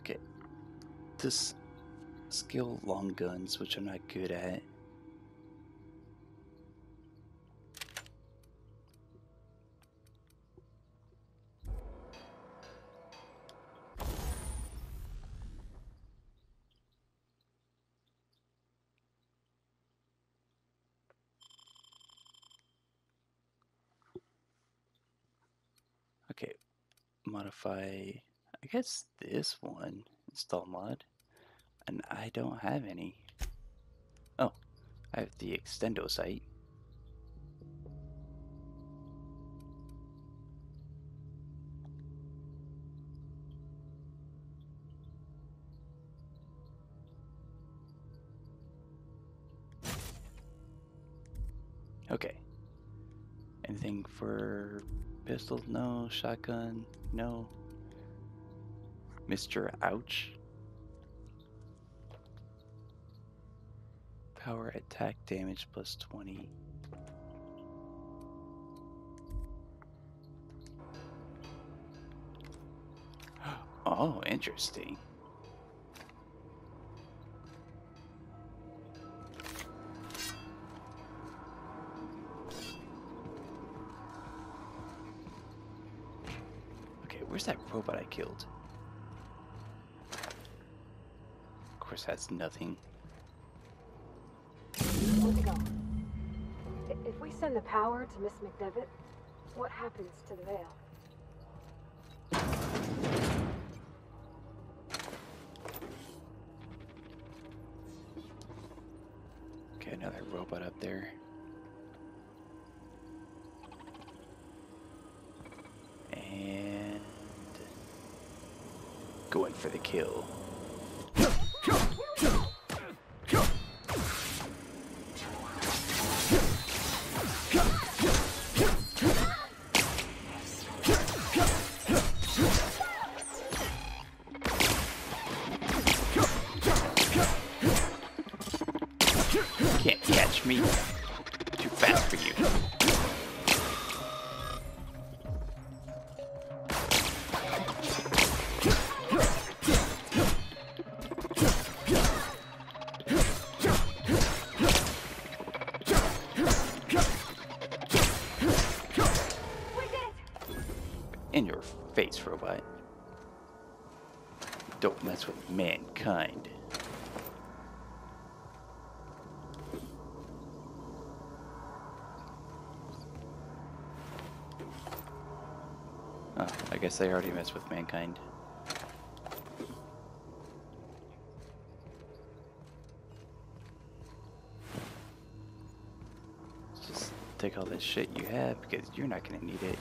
Okay. This skill long guns, which I'm not good at. Okay, modify, guess this one, install mod, and I don't have any. Oh, I have the extendo site. Okay. Anything for pistol? No. Shotgun? No. Mr. Ouch? Power attack damage plus 20. Oh, interesting. Okay, where's that robot I killed? Of course, that's nothing. Let's go. If we send the power to Miss McDevitt, what happens to the Vale? Okay, another robot up there. And going for the kill. Mess with mankind. Oh, I guess they already messed with mankind. Just take all this shit you have because you're not gonna need it.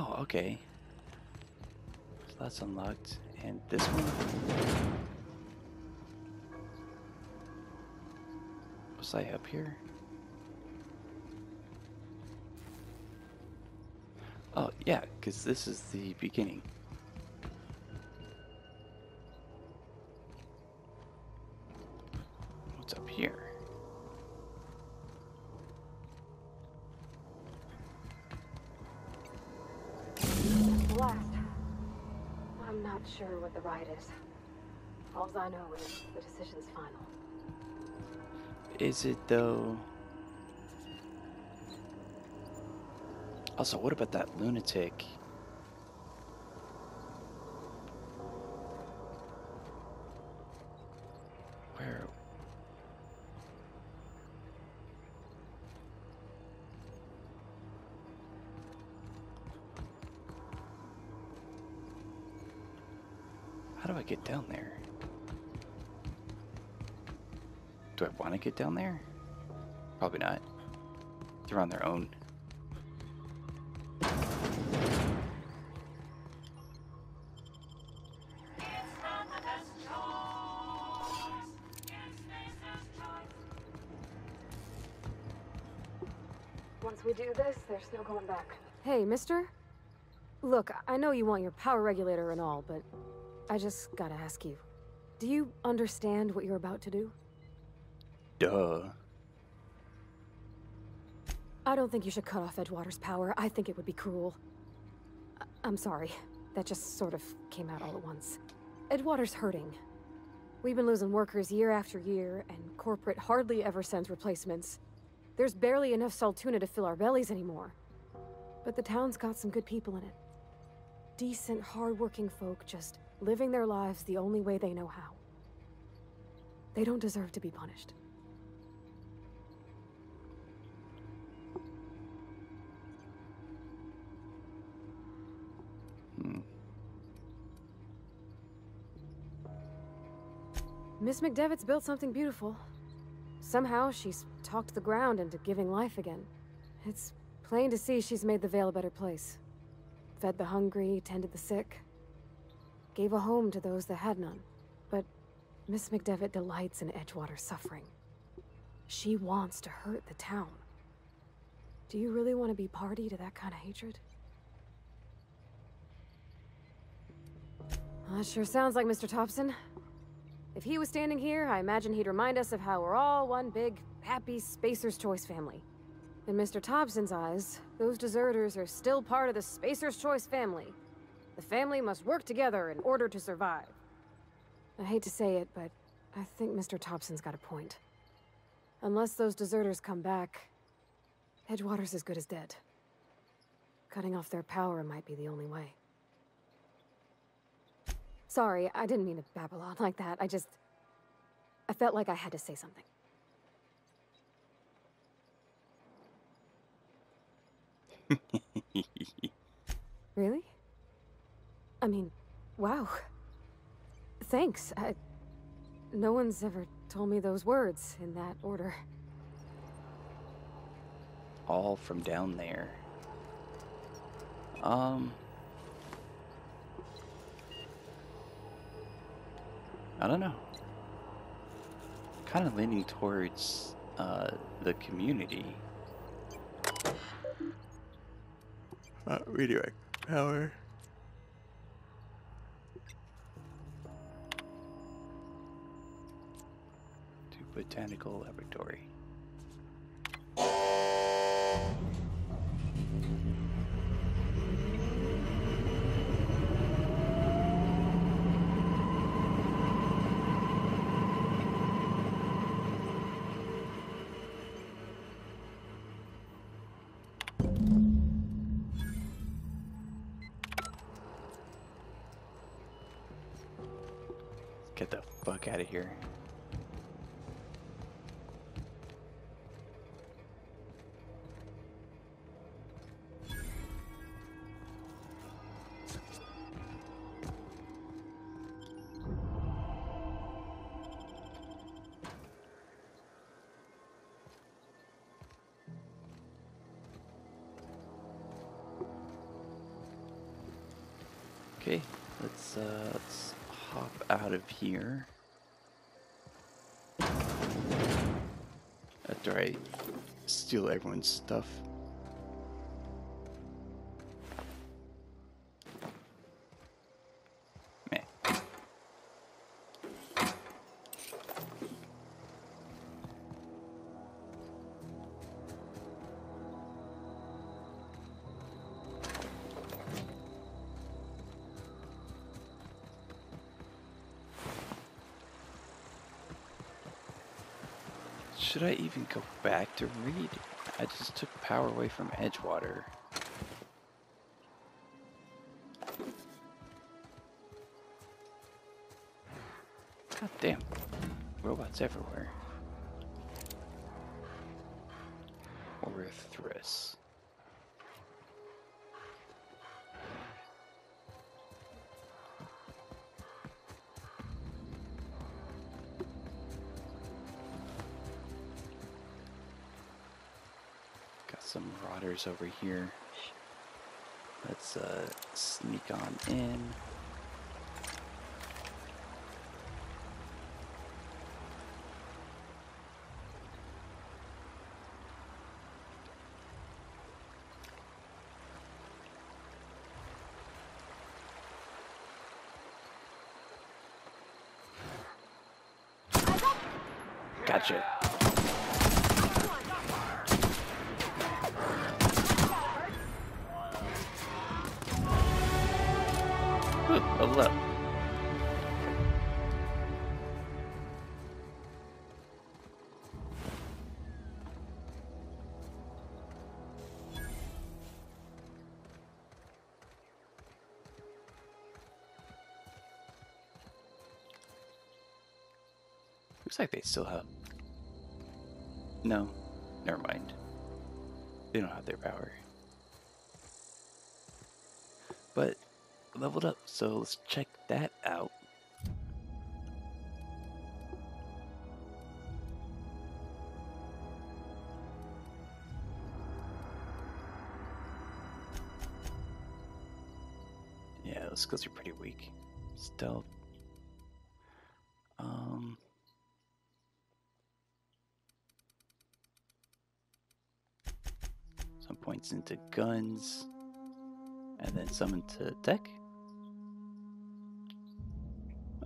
Oh, okay. So that's unlocked. And this one? Was I up here? Oh, yeah, because this is the beginning. What's up here? Blast. I'm not is. All I know is the decision's final. Is it though? Also, what about that lunatic? Get down there? Do I want to get down there? Probably not. They're on their own. Once we do this, there's no going back. Hey, mister? Look, I know you want your power regulator and all, but I just gotta ask you. Do you understand what you're about to do? Duh. I don't think you should cut off Edgewater's power. I think it would be cruel. I I'm sorry. That just sort of came out all at once. Edgewater's hurting. We've been losing workers year after year, and corporate hardly ever sends replacements. There's barely enough Saltuna to fill our bellies anymore. But the town's got some good people in it. Decent, hardworking folk just living their lives the only way they know how. They don't deserve to be punished. Hmm. Miss McDevitt's built something beautiful. Somehow she's talked the ground into giving life again. It's plain to see she's made the Vale a better place. Fed the hungry, tended the sick. Gave a home to those that had none. But Miss McDevitt delights in Edgewater's suffering. She wants to hurt the town. Do you really want to be party to that kind of hatred? That sure sounds like Mr. Thompson. If he was standing here, I imagine he'd remind us of how we're all one big, happy Spacer's Choice family. In Mr. Thompson's eyes, those deserters are still part of the Spacer's Choice family. The family must work together in order to survive. I hate to say it, but I think Mr. Thompson's got a point. Unless those deserters come back, Edgewater's as good as dead. Cutting off their power might be the only way. Sorry, I didn't mean to babble on like that. I just... I felt like I had to say something. really? I mean, wow. Thanks. I... No one's ever told me those words in that order. All from down there. Um. I don't know. Kind of leaning towards uh, the community. Uh, redirect power. Botanical laboratory. Get the fuck out of here. Okay, let's uh let's hop out of here. After I steal everyone's stuff. Should I even go back to Reed? I just took power away from Edgewater. God damn. Robots everywhere. Orthrus. elevators over here. Let's uh, sneak on in. Gotcha. Looks like they still have. No, never mind. They don't have their power. But leveled up, so let's check that out. Yeah, those skills are pretty weak. Stealth. Into guns. And then some into tech.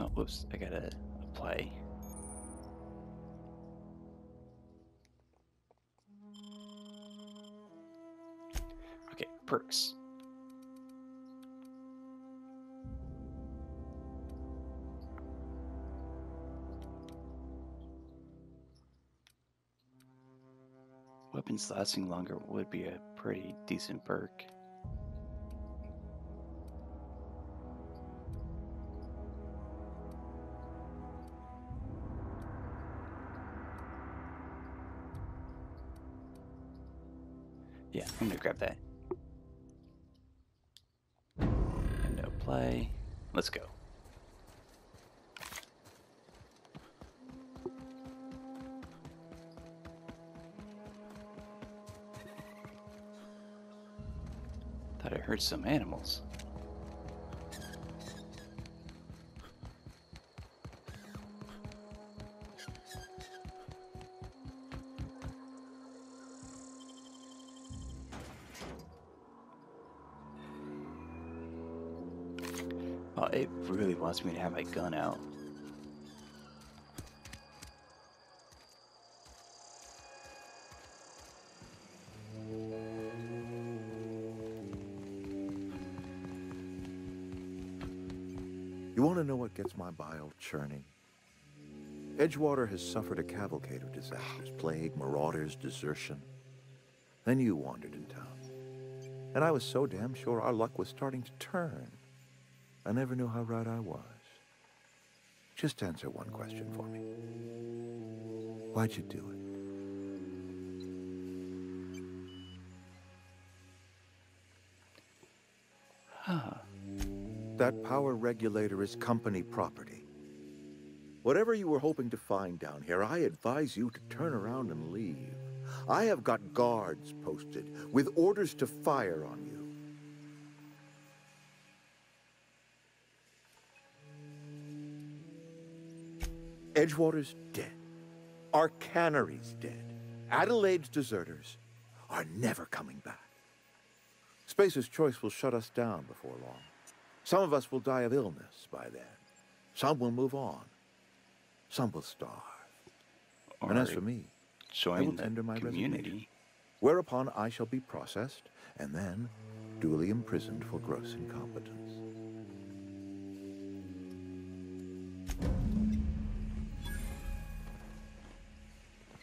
Oh, whoops. I gotta apply. Okay, perks. Weapons lasting longer would be a pretty decent perk. Yeah, I'm gonna grab that. And apply. Let's go. Thought I heard some animals. Oh, it really wants me to have my gun out. You want to know what gets my bile churning? Edgewater has suffered a cavalcade of disasters plague, marauders, desertion. Then you wandered in town. And I was so damn sure our luck was starting to turn. I never knew how right I was. Just answer one question for me. Why'd you do it? Huh. That power regulator is company property. Whatever you were hoping to find down here, I advise you to turn around and leave. I have got guards posted with orders to fire on you. Edgewater's dead. Our cannery's dead. Adelaide's deserters are never coming back. Spacer's Choice will shut us down before long. Some of us will die of illness by then. Some will move on. Some will starve. and as for me, so I will tender my community. resignation. Whereupon I shall be processed and then duly imprisoned for gross incompetence.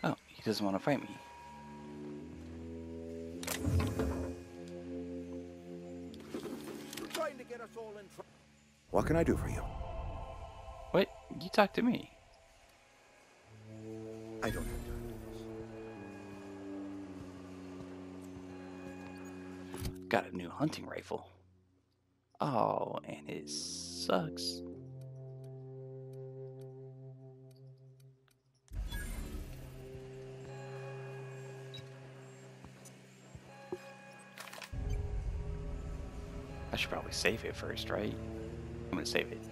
Oh, he doesn't want to fight me. Can I do for you? What? You talk to me. I don't have time for this. Got a new hunting rifle. Oh, and it sucks. I should probably save it first, right? I'm gonna save it.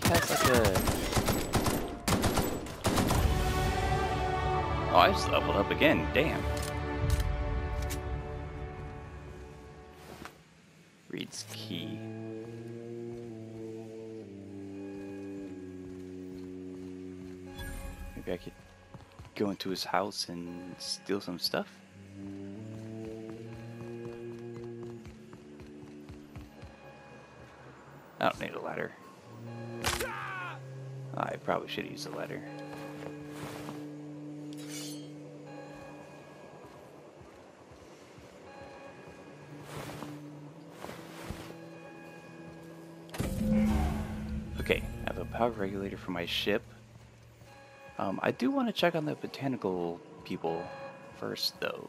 He has like a... Oh, I just leveled up again. Damn. Reed's key. Maybe I could go into his house and steal some stuff? I don't need a ladder. I probably should use a ladder. Okay, I have a power regulator for my ship. Um, I do want to check on the botanical people first, though.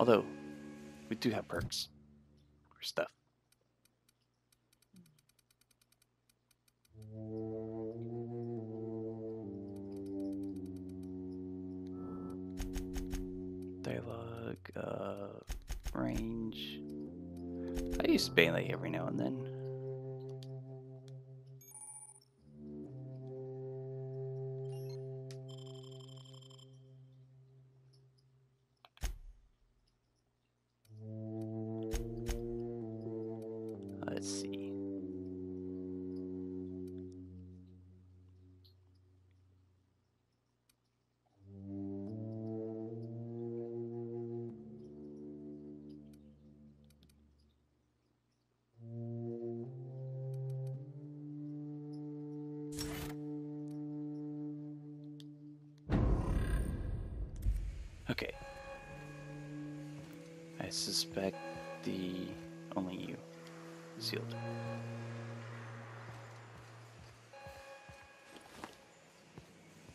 Although, we do have perks or stuff. Dialogue, uh, range. I use Bailey every now and then. Let's see. Okay. I suspect the only you sealed.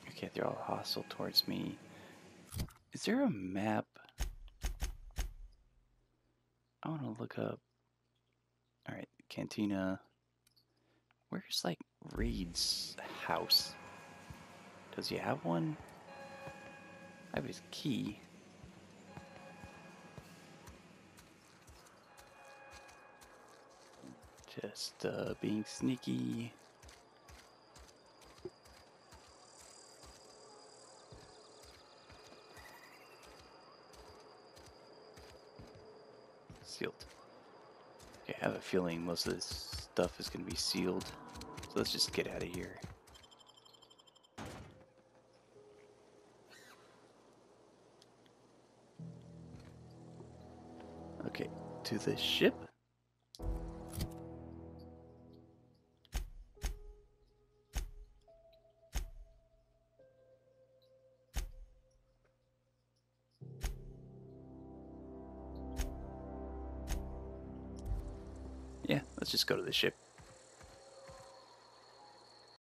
Okay, they're all hostile towards me. Is there a map? I want to look up. Alright, Cantina. Where's like Reed's house? Does he have one? I have his key. Just uh, being sneaky. Sealed. Okay, I have a feeling most of this stuff is going to be sealed. So let's just get out of here. Okay, to the ship.